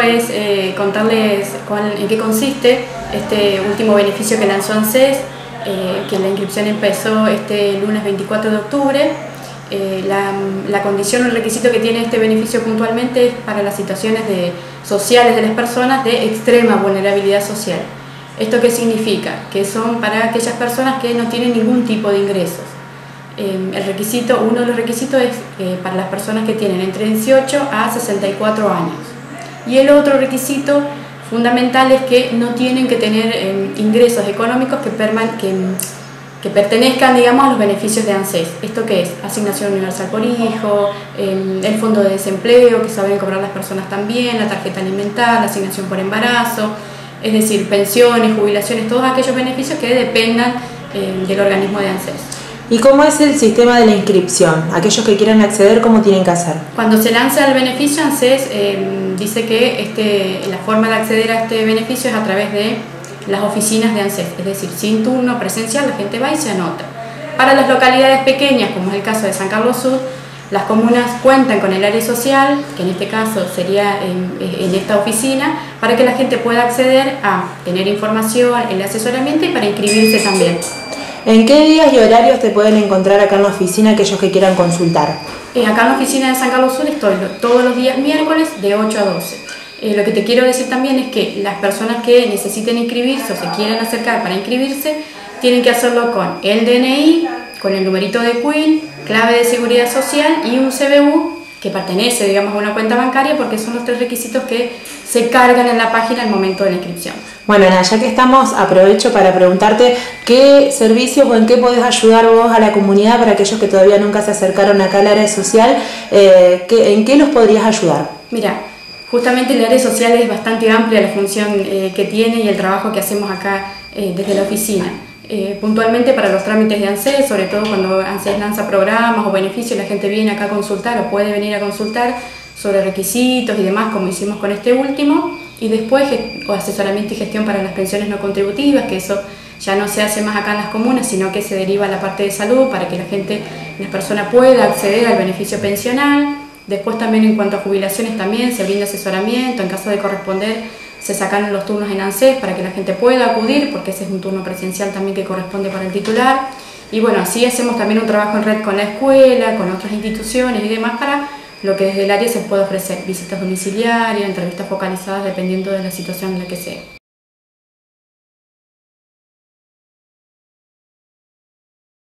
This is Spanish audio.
es eh, contarles en qué consiste este último beneficio que lanzó ANSES, eh, que la inscripción empezó este lunes 24 de octubre. Eh, la, condición o el requisito que tiene este beneficio puntualmente es para las situaciones sociales de las personas de extrema vulnerabilidad social. ¿Esto qué significa? Que son para aquellas personas que no tienen ningún tipo de ingresos. el requisito, uno de los requisitos es para las personas que tienen entre 18 a 64 años. Y el otro requisito fundamental es que no tienen que tener em, ingresos económicos que, que, pertenezcan digamos, a los beneficios de ANSES. ¿Esto qué es? Asignación universal por hijo, em, el fondo de desempleo que saben cobrar las personas también, la tarjeta alimentar, la asignación por embarazo, es decir, pensiones, jubilaciones, todos aquellos beneficios que dependan em, del organismo de ANSES. ¿Y cómo es el sistema de la inscripción? Aquellos que quieran acceder, ¿cómo tienen que hacer? Cuando se lanza el beneficio, ANSES em, dice que este, la forma de acceder a este beneficio es a través de las oficinas de ANSES, es decir, sin turno presencial, la gente va y se anota. Para las localidades pequeñas, como es el caso de San Carlos Sur, las comunas cuentan con el área social, que en este caso sería en, en, esta oficina, para que la gente pueda acceder a tener información, el asesoramiento y para inscribirse también. ¿En qué días y horarios te pueden encontrar acá en la oficina aquellos que quieran consultar? Eh, acá en la oficina de San Carlos Sur estoy todos los días miércoles de 8 a 12. Eh, lo que te quiero decir también es que las personas que necesiten inscribirse o se quieran acercar para inscribirse, tienen que hacerlo con el DNI, con el numerito de QUIL, clave de seguridad social y un CBU que pertenece, digamos, a una cuenta bancaria porque son los tres requisitos que se cargan en la página al momento de la inscripción. Bueno, Ana, ya que estamos, aprovecho para preguntarte qué servicios o en qué podés ayudar vos a la comunidad para aquellos que todavía nunca se acercaron acá al área social, eh, ¿en qué los podrías ayudar? Mira, justamente el área social es bastante amplia la función eh, que tiene y el trabajo que hacemos acá eh, desde la oficina. puntualmente para los trámites de ANSES, sobre todo cuando ANSES lanza programas o beneficios, la gente viene acá a consultar o puede venir a consultar sobre requisitos y demás, como hicimos con este último y después asesoramiento y gestión para las pensiones no contributivas, que eso ya no se hace más acá en las comunas, sino que se deriva a la parte de salud para que la gente, las personas pueda acceder al beneficio pensional. Después también en cuanto a jubilaciones también se brinda asesoramiento, en caso de corresponder se sacan los turnos en ANSES para que la gente pueda acudir, porque ese es un turno presencial también que corresponde para el titular. Y bueno, así hacemos también un trabajo en red con la escuela, con otras instituciones y demás para lo que desde el área se puede ofrecer, visitas domiciliarias, entrevistas focalizadas dependiendo de la situación en la que sea.